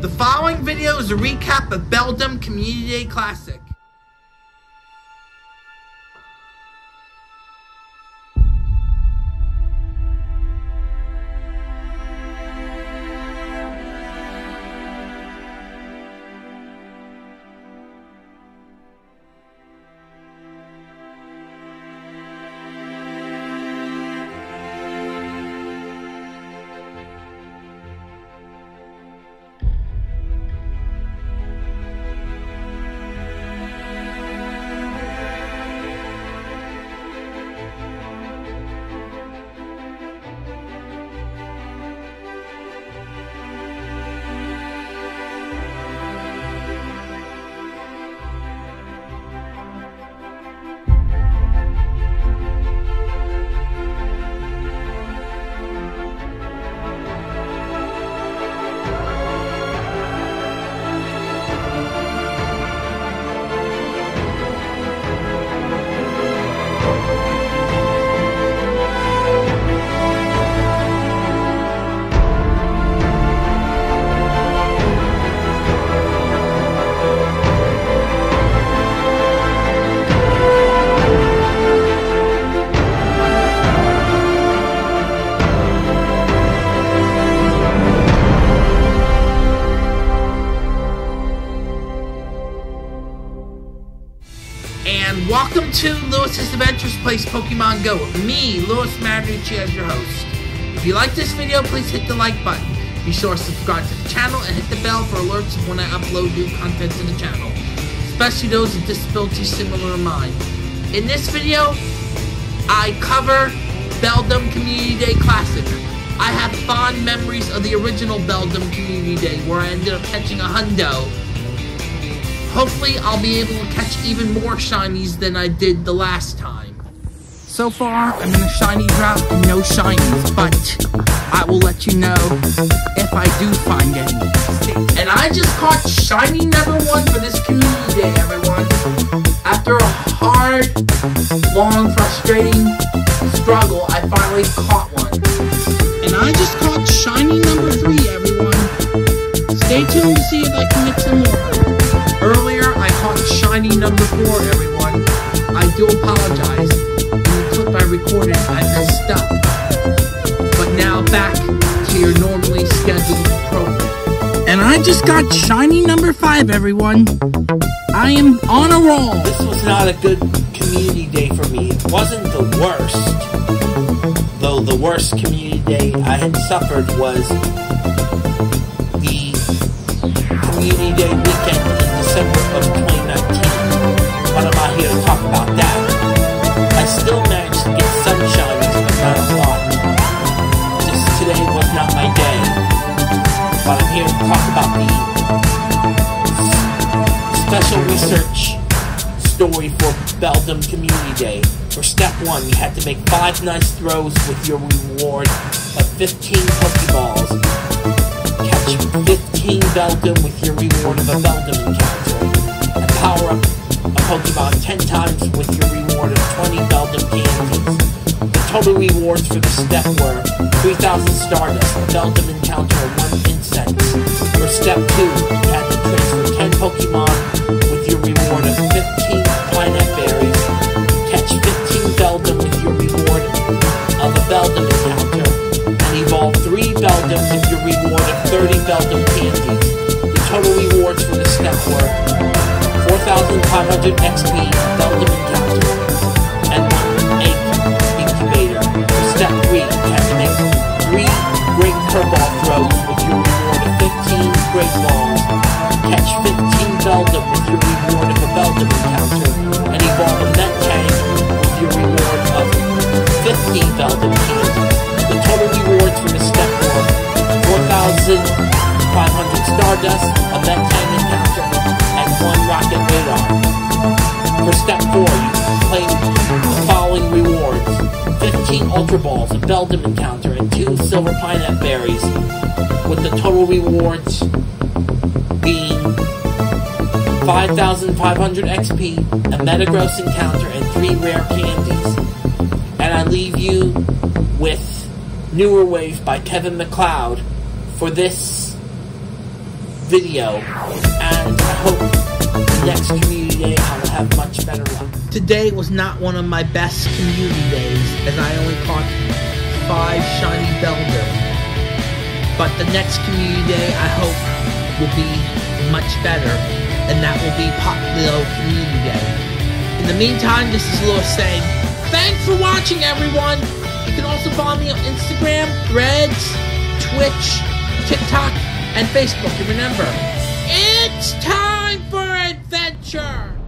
The following video is a recap of Beldum Community Day Classic. Welcome to Louis's Adventures Plays Pokemon Go me, Louis Marinucci, as your host. If you like this video, please hit the like button. Be sure to subscribe to the channel and hit the bell for alerts when I upload new content to the channel, especially those with disabilities similar to mine. In this video, I cover Beldum Community Day Classic. I have fond memories of the original Beldum Community Day where I ended up catching a hundo Hopefully, I'll be able to catch even more shinies than I did the last time. So far, I'm in a shiny drought and no shinies, but I will let you know if I do find any. And I just caught shiny number one for this community day, everyone. After a hard, long, frustrating struggle, I finally caught one. And I just caught shiny number three, everyone. Stay tuned to see number four, everyone. I do apologize. In the clip I recorded, I messed up. But now back to your normally scheduled program. And I just got shiny number five, everyone. I am on a roll. This was not a good community day for me. It wasn't the worst. Though the worst community day I had suffered was the community day weekend in December of talk about the special research story for Beldum Community Day. For step one, you had to make five nice throws with your reward of 15 Pokeballs. Catch 15 Beldum with your reward of a Beldum encounter. And power up a Pokemon 10 times with your reward of 20 Beldum candies. The rewards for the step were 3,000 Stardust, a Beldum encounter, and 1 Incense. For step 2, you had to transfer 10 Pokemon with your reward of 15 Pinap Berries. Catch 15 Beldum with your reward of a Beldum encounter. And evolve 3 Beldum with your reward of 30 Beldum candies. The total rewards for the step were 4,500 XP Beldum curveball throws with your reward of 15 great balls. Catch 15 Beldum with your reward of a Beldum encounter. And evolve a Metang with your reward of 15 Beldum candies. The total rewards for the step were 4,500 Stardust, a Metang encounter, and 1 Rocket Radar. For step 4, you claim the following rewards. 15 Ultra Balls, a Beldum encounter, and 2 Silver Pineapple Berries, with the total rewards being 5,500 XP, a Metagross encounter, and 3 rare candies. And I leave you with Newer Wave by Kevin Macleod for this video, and I hope next community day I will have much better luck. Today was not one of my best community days, as I only caught five shiny Beldum. But the next community day, I hope, will be much better, and that will be Popplio Community Day. In the meantime, this is Louis saying, thanks for watching, everyone! You can also follow me on Instagram, Threads, Twitch, TikTok, and Facebook. And remember, it's time for adventure!